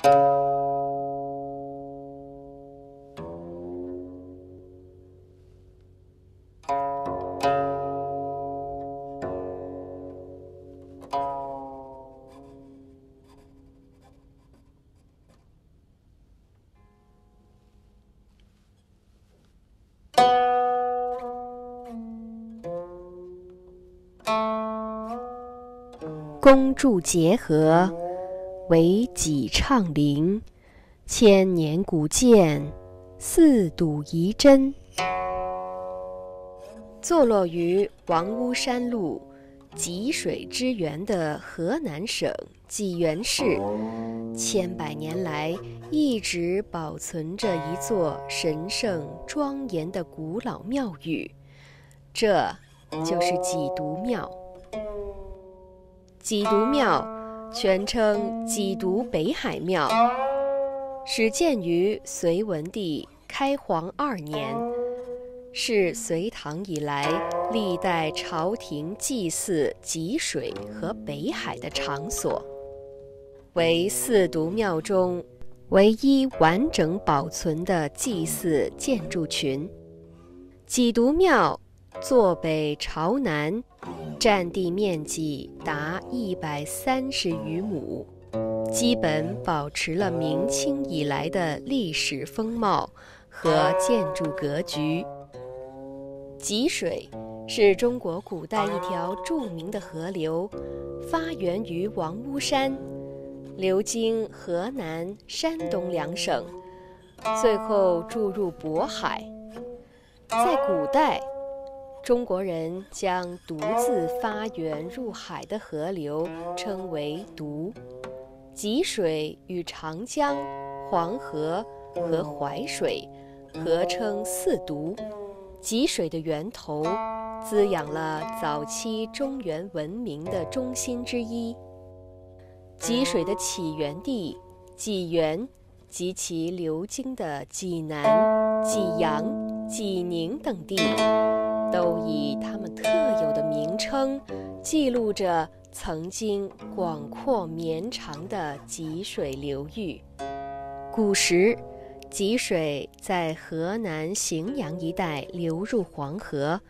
恭祝结合，为己畅灵，千年古建，四堵遗珍。坐落于王屋山路济水之源的河南省济源市，千百年来一直保存着一座神圣庄严的古老庙宇，这就是济渎庙。济渎庙，全称济渎北海庙，始建于隋文帝开皇二年，是隋唐以来历代朝廷祭祀济水和北海的场所，为四读庙中唯一完整保存的祭祀建筑群。济渎庙坐北朝南。占地面积达一百三十余亩，基本保持了明清以来的历史风貌和建筑格局。济水是中国古代一条著名的河流，发源于王屋山，流经河南、山东两省，最后注入渤海。在古代。中国人将独自发源入海的河流称为渎，济水与长江、黄河和淮水合称四渎。济水的源头，滋养了早期中原文明的中心之一。济水的起源地济源及其流经的济南、济阳、济宁等地。都以他们特有的名称，记录着曾经广阔绵长的济水流域。古时，济水在河南荥阳一带流入黄河，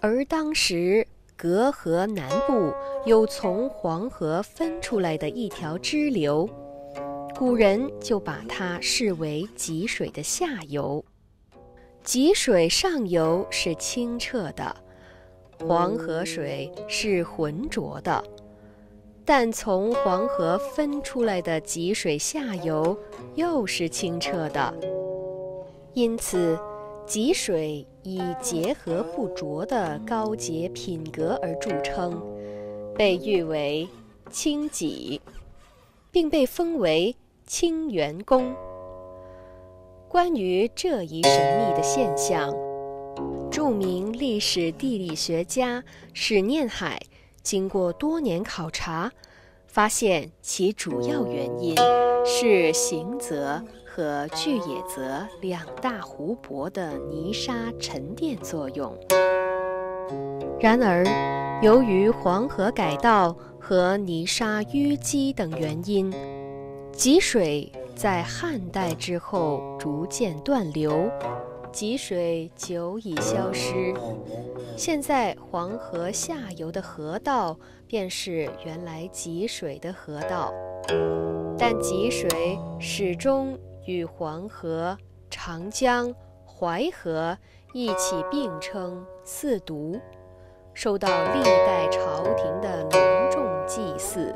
而当时隔河南部有从黄河分出来的一条支流，古人就把它视为济水的下游。济水上游是清澈的，黄河水是浑浊的，但从黄河分出来的济水下游又是清澈的，因此济水以洁和不浊的高洁品格而著称，被誉为清济，并被封为清源公。关于这一神秘的现象，著名历史地理学家史念海经过多年考察，发现其主要原因是行泽和巨野泽两大湖泊的泥沙沉淀作用。然而，由于黄河改道和泥沙淤积等原因，积水。在汉代之后逐渐断流，积水久已消失。现在黄河下游的河道便是原来积水的河道，但积水始终与黄河、长江、淮河一起并称四渎，受到历代朝廷的隆重祭祀。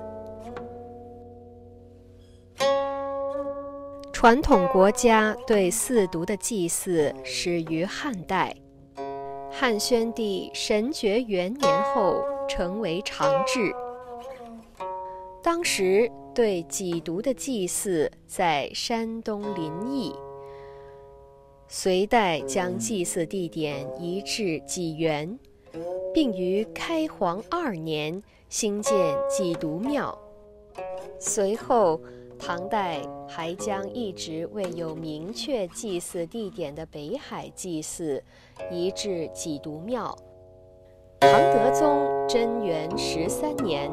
传统国家对四渎的祭祀始于汉代，汉宣帝神爵元年后成为常制。当时对己渎的祭祀在山东临沂，隋代将祭祀地点移至济源，并于开皇二年兴建济渎庙，随后。唐代还将一直未有明确祭祀地点的北海祭祀移至济渎庙。唐德宗贞元十三年，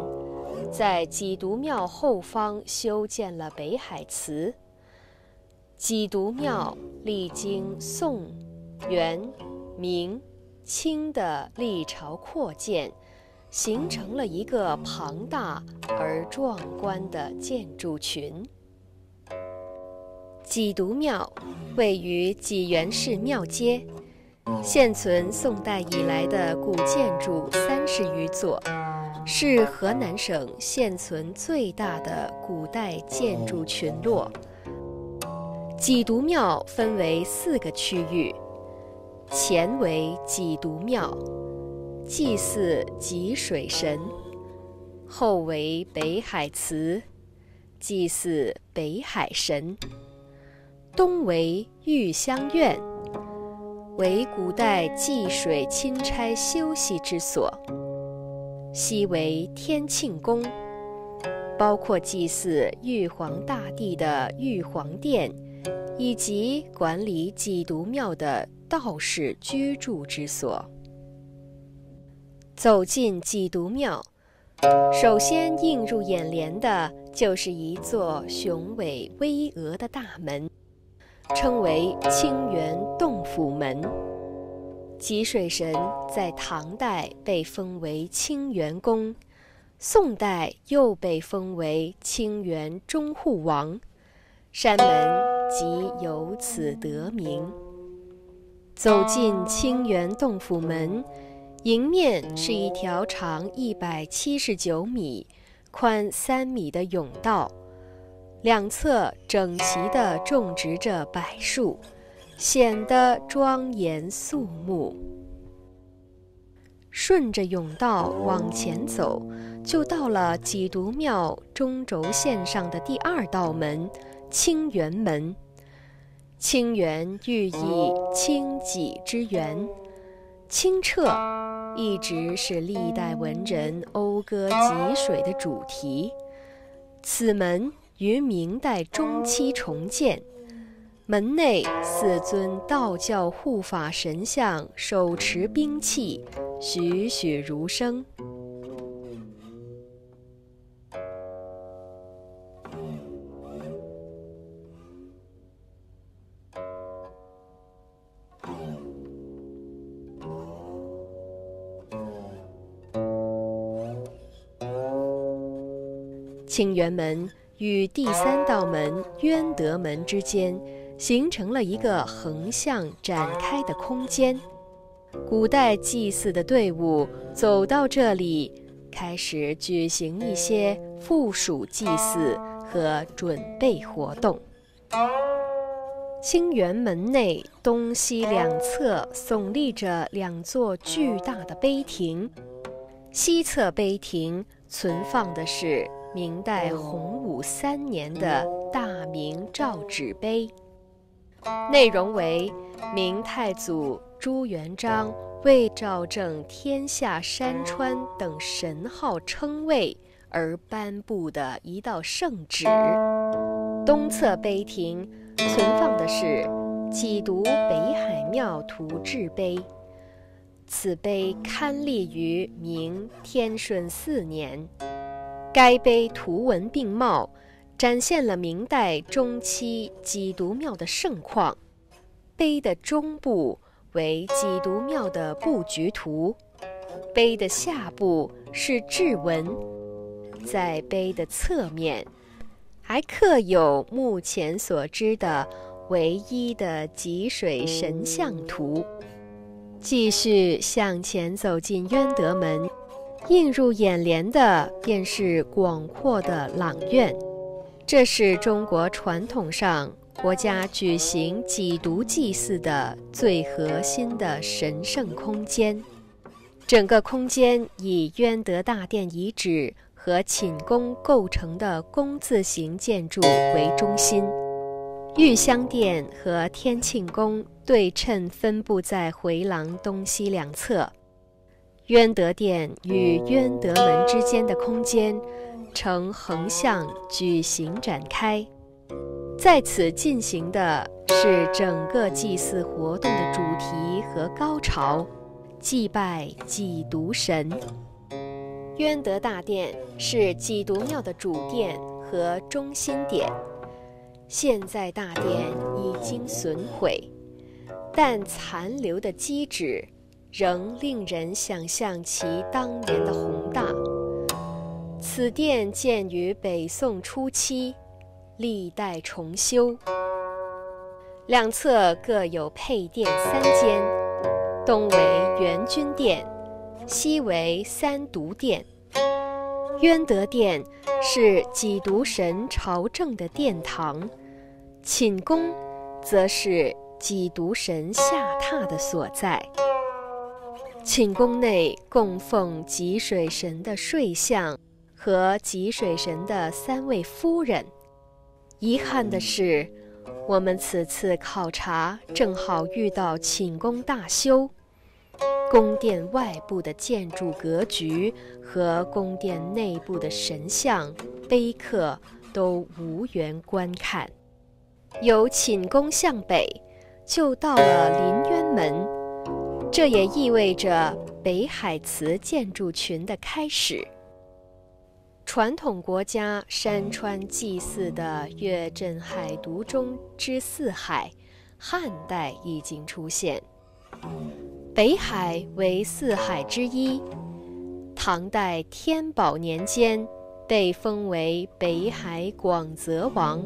在济渎庙后方修建了北海祠。济渎庙历经宋、元、明、清的历朝扩建，形成了一个庞大而壮观的建筑群。济渎庙位于济源市庙街，现存宋代以来的古建筑三十余座，是河南省现存最大的古代建筑群落。济渎庙分为四个区域，前为济渎庙，祭祀济水神；后为北海祠，祭祀北海神；东为玉香院，为古代济水钦差休息之所；西为天庆宫，包括祭祀玉皇大帝的玉皇殿。以及管理济渎庙的道士居住之所。走进济渎庙，首先映入眼帘的就是一座雄伟巍峨的大门，称为清源洞府门。济水神在唐代被封为清源公，宋代又被封为清源中护王。山门即由此得名。走进清源洞府门，迎面是一条长一百七十九米、宽三米的甬道，两侧整齐地种植着柏树，显得庄严肃穆。顺着甬道往前走，就到了济独庙中轴线上的第二道门。清源门，清源寓意清己之源，清澈一直是历代文人讴歌汲水的主题。此门于明代中期重建，门内四尊道教护法神像手持兵器，栩栩如生。清源门与第三道门渊德门之间形成了一个横向展开的空间。古代祭祀的队伍走到这里，开始举行一些附属祭祀和准备活动。清源门内东西两侧耸立着两座巨大的碑亭，西侧碑亭存放的是。明代洪武三年的大明诏旨碑，内容为明太祖朱元璋为昭正天下山川等神号称谓而颁布的一道圣旨。东侧碑亭存放的是济渎北海庙图志碑，此碑刊立于明天顺四年。该碑图文并茂，展现了明代中期济渎庙的盛况。碑的中部为济渎庙的布局图，碑的下部是志文，在碑的侧面还刻有目前所知的唯一的济水神像图。继续向前走进渊德门。映入眼帘的便是广阔的朗苑，这是中国传统上国家举行祭读祭祀的最核心的神圣空间。整个空间以渊德大殿遗址和寝宫构成的工字形建筑为中心，玉香殿和天庆宫对称分布在回廊东西两侧。渊德殿与渊德门之间的空间呈横向矩形展开，在此进行的是整个祭祀活动的主题和高潮——祭拜祭渎神。渊德大殿是祭渎庙的主殿和中心点，现在大殿已经损毁，但残留的基址仍令人想象其当年的宏大。此殿建于北宋初期，历代重修，两侧各有配殿三间，东为元君殿。西为三独殿，渊德殿是几渎神朝政的殿堂，寝宫则是几渎神下榻的所在。寝宫内供奉吉水神的睡像和吉水神的三位夫人。遗憾的是，我们此次考察正好遇到寝宫大修。宫殿外部的建筑格局和宫殿内部的神像、碑刻都无缘观看。由寝宫向北，就到了临渊门，这也意味着北海祠建筑群的开始。传统国家山川祭祀的月镇海渎中之四海，汉代已经出现。北海为四海之一，唐代天宝年间被封为北海广泽王。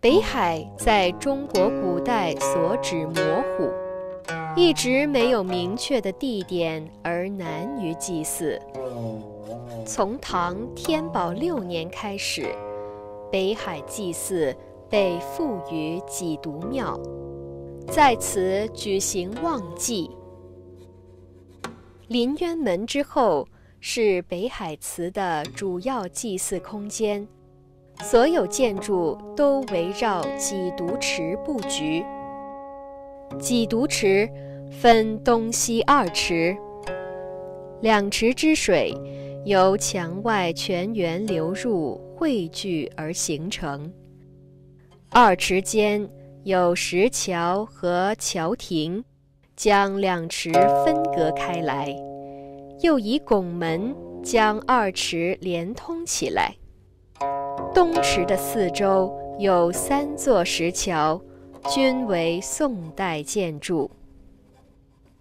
北海在中国古代所指模糊，一直没有明确的地点，而难于祭祀。从唐天宝六年开始，北海祭祀被赋予几渎庙。在此举行旺祭。临渊门之后是北海祠的主要祭祀空间，所有建筑都围绕几渎池布局。几渎池分东西二池，两池之水由墙外泉源流入汇聚而形成，二池间。有石桥和桥亭，将两池分隔开来，又以拱门将二池连通起来。东池的四周有三座石桥，均为宋代建筑。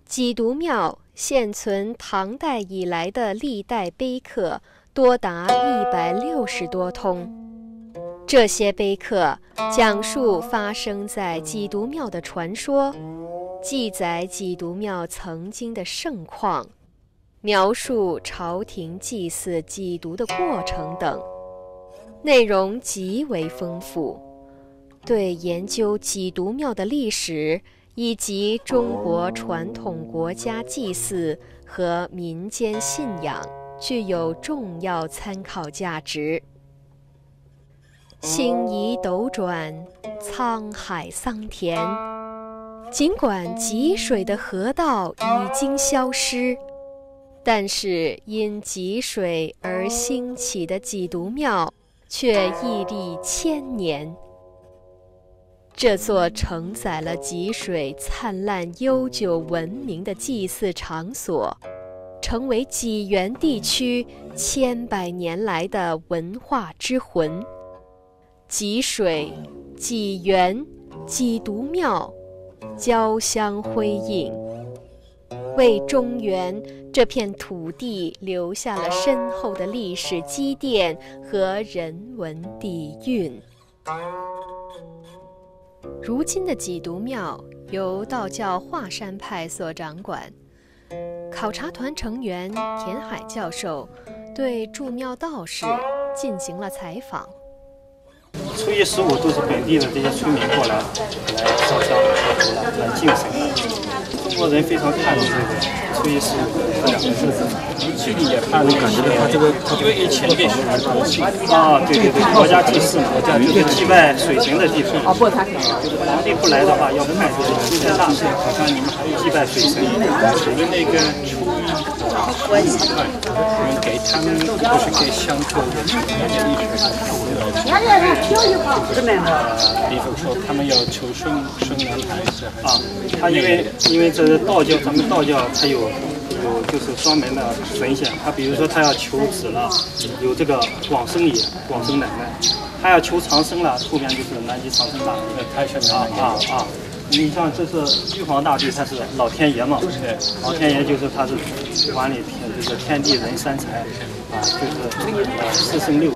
几渎庙现存唐代以来的历代碑刻多达一百六十多通。这些碑刻讲述发生在几渎庙的传说，记载几渎庙曾经的盛况，描述朝廷祭祀几渎的过程等，内容极为丰富，对研究几渎庙的历史以及中国传统国家祭祀和民间信仰具有重要参考价值。星移斗转，沧海桑田。尽管积水的河道已经消失，但是因汲水而兴起的几渎庙却屹立千年。这座承载了积水灿烂悠久文明的祭祀场所，成为济源地区千百年来的文化之魂。济水、济源、济渎庙，交相辉映，为中原这片土地留下了深厚的历史积淀和人文底蕴。如今的几独庙由道教华山派所掌管，考察团成员田海教授对住庙道士进行了采访。初一十五都是本地的这些村民过来来烧香、来来敬神。中国人非常看重这个初一十五这两个日子，去年也看了感觉他这个，因为以前变成啊，对对对，国家祭祀嘛，就是祭拜水神的地方。啊，不，他就是皇帝不来的话，要派这些祭拜大祭，好像你们还有祭拜水神。我们那个初一关系，我们给他们都是给香客的，一比如说，他们要求生生男孩子。啊，他因为因为这是道教，咱们道教它有有就是专门的神仙，他比如说他要求子了，有这个广生爷、广生奶奶；他要求长生了，后面就是南极长生大。啊啊啊！你像这是玉皇大帝，他是老天爷嘛？对，老天爷就是他是管理天，这个天地人三才，啊，就是呃四圣六。